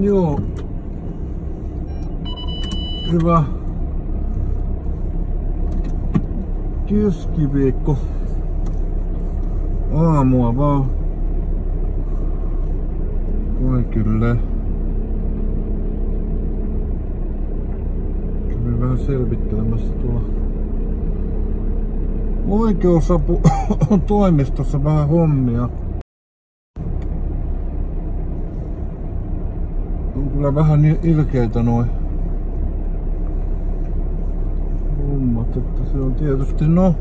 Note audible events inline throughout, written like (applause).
Joo. Hyvä. Keskiviikko. Aamua vaan. Kaikille. Kävin vähän selvittelemässä tuolla oikeusapu (coughs) toimistossa vähän hommia. On kyllä vähän ilkeitä noin hommat, että se on tietysti no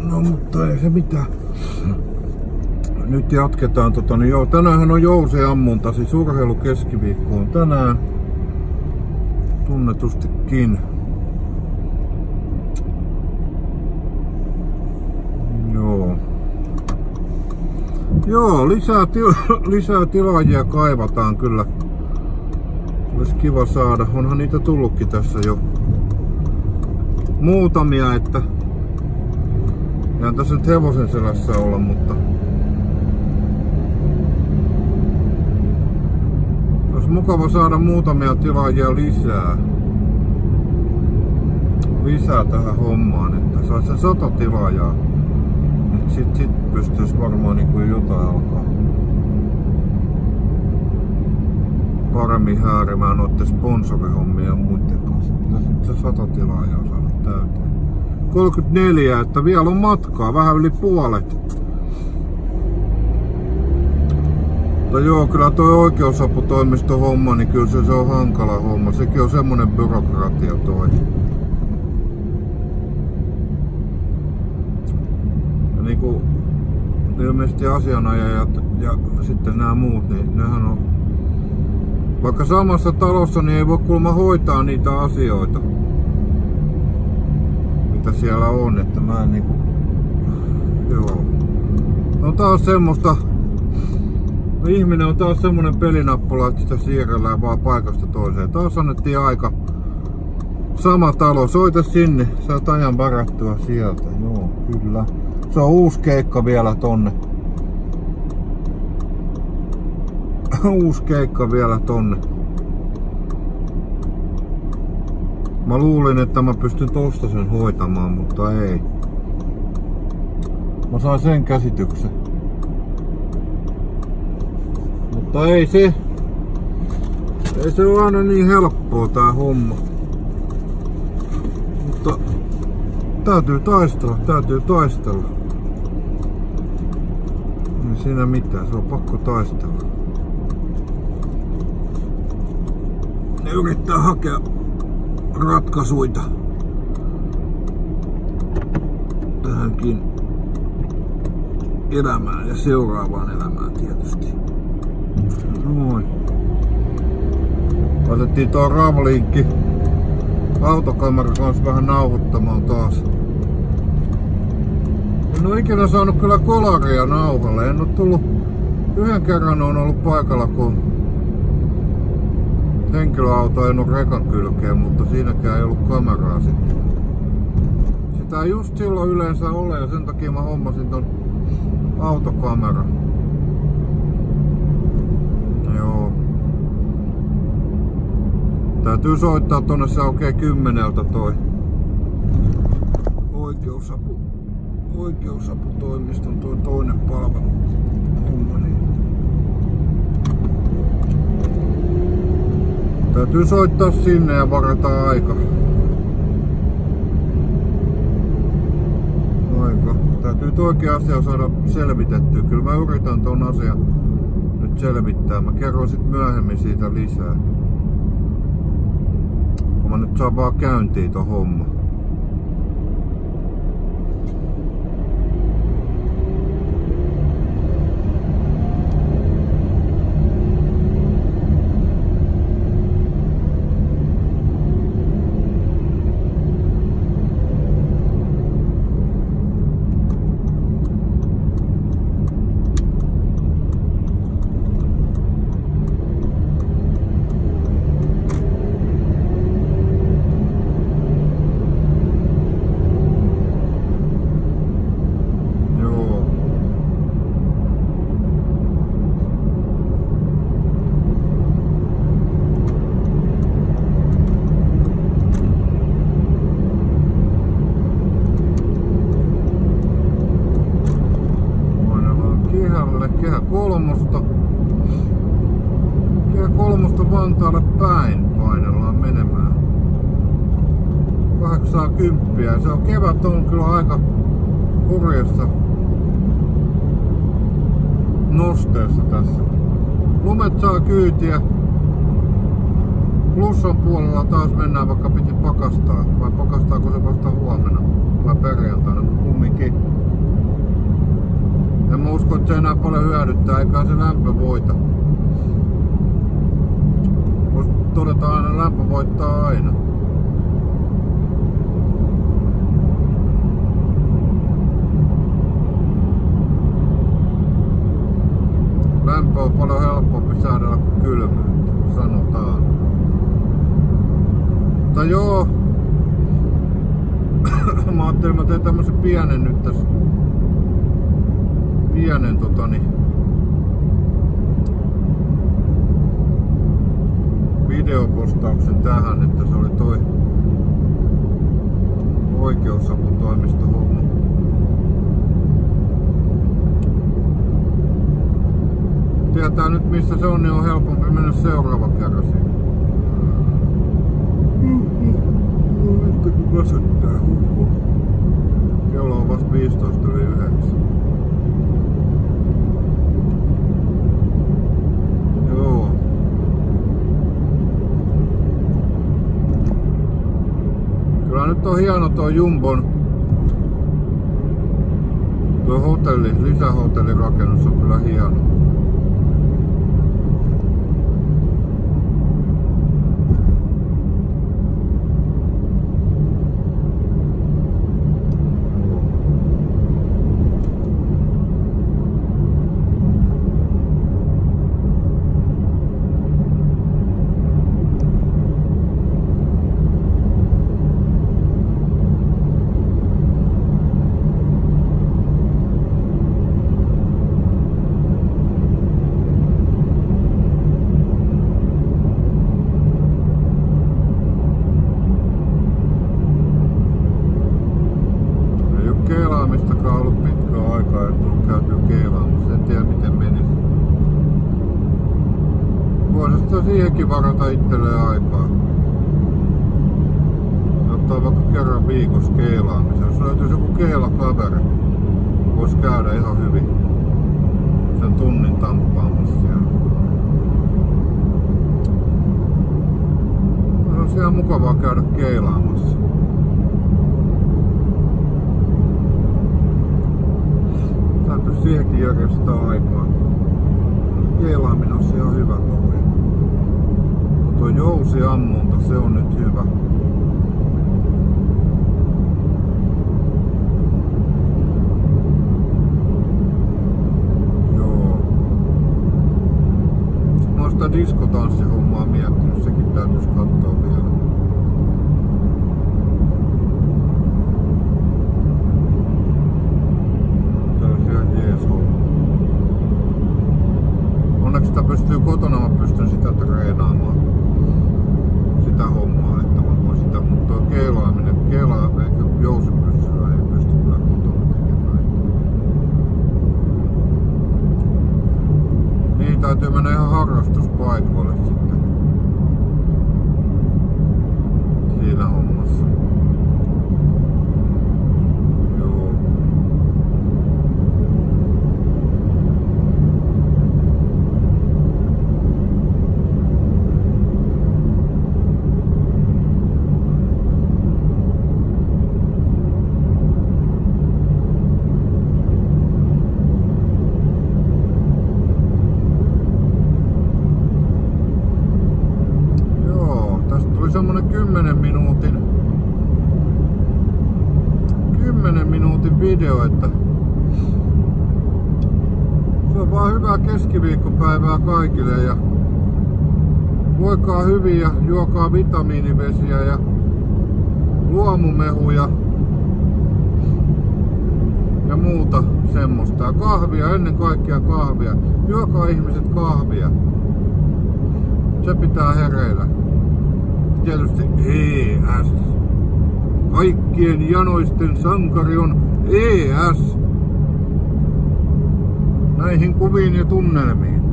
No mutta ei se mitään. Nyt jatketaan tota, niin joo, tänään on jousiammunta, siis urheilu keskiviikko on tänään. Tunnetustikin. Joo. Joo, lisää, til (laughs) lisää tilaajia kaivataan kyllä. Olisi kiva saada. Onhan niitä tullutkin tässä jo muutamia, että Jään tässä nyt hevosen selässä olla, mutta olisi mukava saada muutamia tilaajia lisää. Lisää tähän hommaan, että saisi se sata tilaajaa. Sit, sit pystyisi varmaan niin kuin jotain alkaa. Paremmin häärimään noiden sponsorihommia ja muiden kanssa. Nyt se sata tilaajaa saada täyteen. 34, että vielä on matkaa, vähän yli puolet. Mutta joo, kyllä toi oikeusaputoimiston homma, niin kyllä se, se on hankala homma. Sekin on semmonen byrokratia toi. Niinku, ilmeisesti asianajajat ja sitten nämä muut, niin nehän on... Vaikka samassa talossa, niin ei voi kuulemma hoitaa niitä asioita mitä siellä on, että mä en niinku... Joo. No taas semmoista... No ihminen on taas semmonen pelinappula, että sitä siirrellään vaan paikasta toiseen. Taas annettiin aika. Sama talo, soita sinne. Saat ajan varattua sieltä. Joo, kyllä. Se on uusi keikka vielä tonne. uusi keikka vielä tonne. Mä luulin, että mä pystyn tosta sen hoitamaan, mutta ei. Mä sain sen käsityksen. Mutta ei se... Ei se ole aina niin helppoa tää homma. Mutta täytyy taistella, täytyy taistella. Ei siinä mitään, se on pakko taistella. Ne yrittää hakea ratkaisuita tähänkin elämään ja seuraavaan elämään tietysti. Noin. Otettiin tuo Ravlinkki autokamera kanssa vähän nauhoittamaan taas. En ole ikinä saanut kyllä kolaria nauhalle. En ole tullut, yhden kerran on ollut paikalla, kun henkilöauto en ole rekan kylkeen, mutta siinäkään ei ollut kameraa sitten. Sitä ei just silloin yleensä ole ja sen takia mä hommasin ton autokamera. Joo. Täytyy soittaa tonne se oikein kymmeneltä toi oikeusapu, oikeusaputoimiston toi toinen palvelu. Niin. Täytyy soittaa sinne ja varata aika. Aika. Täytyy oikea asia saada selvitettyä. Kyllä mä yritän ton asian nyt selvittää. Mä kerron sit myöhemmin siitä lisää. Kun mä nyt saan vaan käyntiin ton homma. 80. Se on kevät on kyllä aika kurjassa nosteessa tässä. Lumet saa kyytiä. Plussan puolella taas mennään vaikka piti pakastaa. Vai pakastaako se vasta huomenna? Vai perjantaina? Kumminkin. En mä usko, että se enää paljon hyödyttää, eikä se lämpö voita. Voisi todeta aina, lämpö voittaa aina. Lämpö on paljon helpompi saada kuin kylmyyttä, sanotaan. Mutta joo, (coughs) mä ajattelin, mä teen tämmösen pienen nyt tässä, pienen totani, videopostauksen tähän, että se oli toi oikeusaputoimisto homma. Tietää nyt missä se on, niin on helpompi mennä seuraava kerran siihen. Kun väsyttää. Kello on vasta 15 yli 9. Joo. Kyllä nyt on hieno tuo Jumbon tuo hotelli, lisähotellirakennus on kyllä hieno. Siihenkin varata itselleen aikaa. Ottaa vaikka kerran viikossa keelaamisen. Jos löytyisi joku keelakaveri, voisi käydä ihan hyvin sen tunnin tamppaamassa siellä. On ihan mukavaa käydä keilaamassa. Täytyy siihenkin järjestää aikaa. Keilaaminen on ihan hyvä touhi tuo jousiammunta, se on nyt hyvä. Joo. Mä oon sitä diskotanssihommaa miettinyt, sekin täytyisi katsoa vielä. Onneksi sitä pystyy kotona, mä pystyn sitä treenaamaan sitä hommaa, että mä voin sitä, mutta tuo keilaaminen, keilaa eikä jousipyssyllä ei pysty kyllä kotona tekemään. Niin täytyy mennä ihan harrastuspaikoille sitten. Siinä hommassa. semmonen 10 minuutin 10 minuutin video, että se on vaan hyvää keskiviikkopäivää kaikille ja voikaa hyvin ja juokaa vitamiinivesiä ja luomumehuja ja muuta semmoista. Ja kahvia, ennen kaikkea kahvia. Juokaa ihmiset kahvia. Se pitää hereillä tietysti ES. Kaikkien janoisten sankari on ES. näihin kuviin ja tunnelmiin.